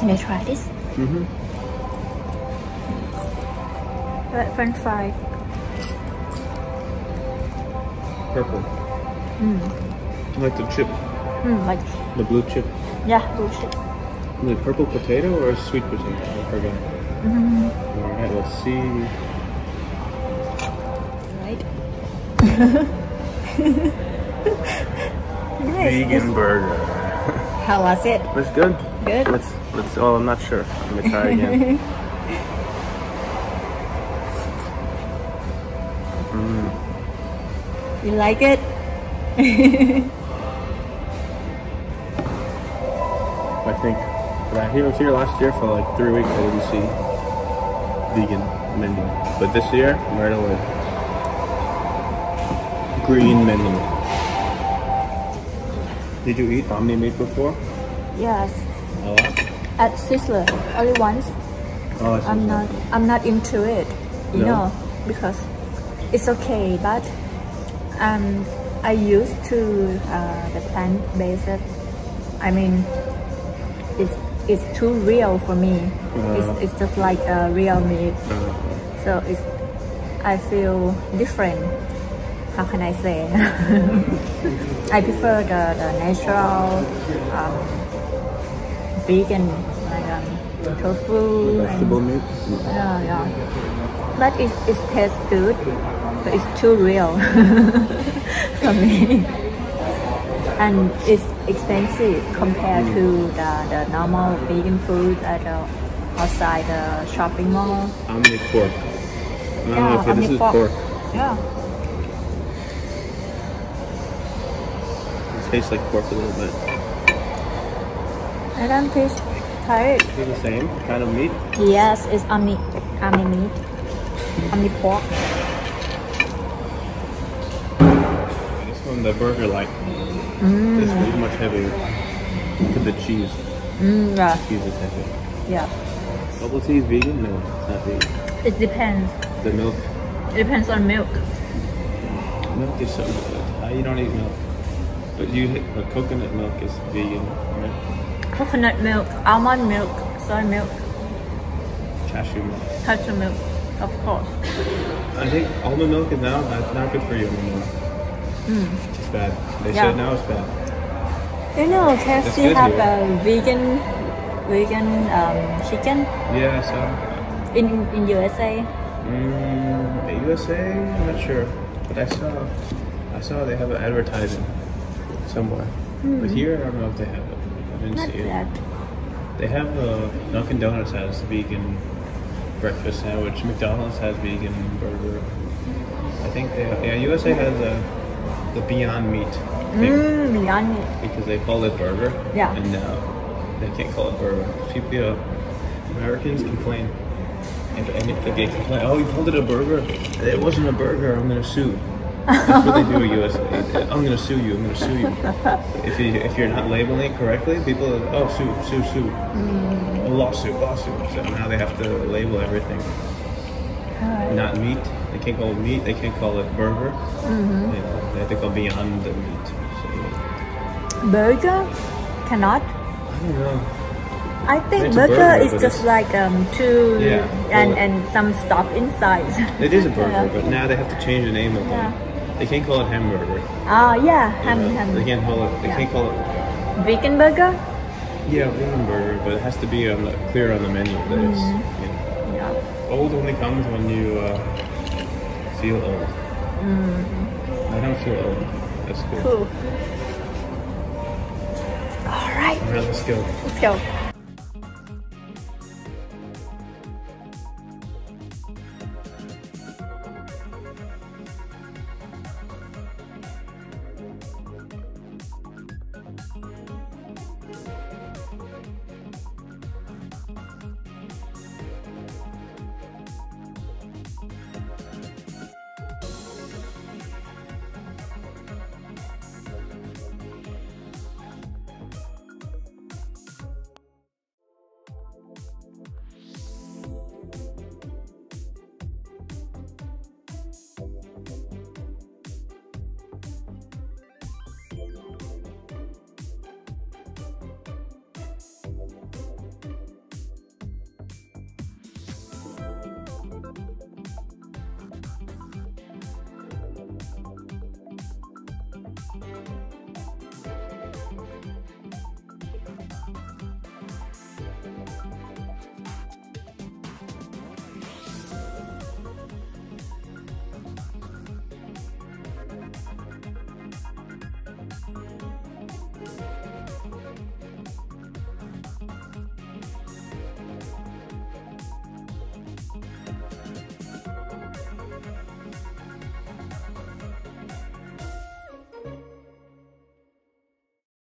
Can I try this? Mm-hmm. Red French fry. Purple. Mm. Like the chip, Mm, like the blue chip. yeah, bullshit. The purple potato or sweet potato? I forgot. Mm, Alright, let's see. right. Vegan burger. How was it? That's good. Good. Let's let's oh I'm not sure. I'm gonna try again. Mm. You like it? I think but I was here last year for like three weeks I didn't see vegan menu. But this year, right away. Green menu. Did you eat Omni meat before? yes. A lot? At Sizzler, only once. Oh. I'm not. I'm not into it. You No? know, because it's okay, but um, I used to uh, the plant-based. I mean, it's it's too real for me. Uh. It's it's just like a real meat. Uh, So it's I feel different. How can I say? I prefer the, the natural um, vegan like um, tofu vegetable meat? yeah, yeah. But it, it tastes good, but it's too real for me. And it's expensive compared to the, the normal vegan food at the outside the shopping mall. Omni pork. No, Yeah, okay, this is pork. pork. Yeah. Tastes like pork a little bit. I don't taste tired. Is the same kind of meat? Yes, it's omni, omni meat, omni pork. This one, the burger like. This one is much heavier. Look at the cheese. Mm, yeah, Cheese is heavy. yeah. Bubble tea is vegan? No, it's not vegan. It depends. The milk. It depends on milk. Milk is so good. Uh, you don't eat milk. But you but coconut milk is vegan, right? Coconut milk, almond milk, soy milk, Cashew milk. cashew milk, of course. I think almond milk is now not, not good for you anymore. It's bad. They Yeah. said now it's bad. You know, That's KFC have here. a vegan, vegan um, chicken Yeah, so in in USA. mm, the USA, I'm not sure, but I saw I saw they have an advertising somewhere. But here, I don't know if they have it. I didn't Not see it. They have uh, Dunkin' Donuts has vegan breakfast sandwich. McDonald's has vegan burger. I think they yeah USA has uh, the Beyond Meat thing Mmm, yummy. because they call it burger. Yeah. And now they can't call it burger. People, uh, Americans complain. And, and if they complain, oh, you called it a burger. It wasn't a burger. I'm gonna sue. That's what they do in USA. I'm gonna sue you. I'm gonna sue you. If you if you're not labeling it correctly, people are, oh sue sue sue. Mm. A lawsuit lawsuit. So now they have to label everything. Alright. Not meat. They can't call it meat. They can't call it burger. Mm-hmm. You know, they have to go beyond the meat. So, Burger cannot. I don't know. I think burger, burger, is just like um two Yeah, and well- and some stuff inside. It is a burger, Yeah. but now they have to change the name of Yeah. They can't call it hamburger. Ah yeah, ham ham. They can't call it. They Yeah. can't call it. Vegan burger. Yeah, vegan burger, but it has to be on the, clear on the menu that it's. Mm-hmm. You know, Yeah. old only comes when you uh, feel old. I don't feel old. That's good. Cool. All right, Alright, let's go. let's go.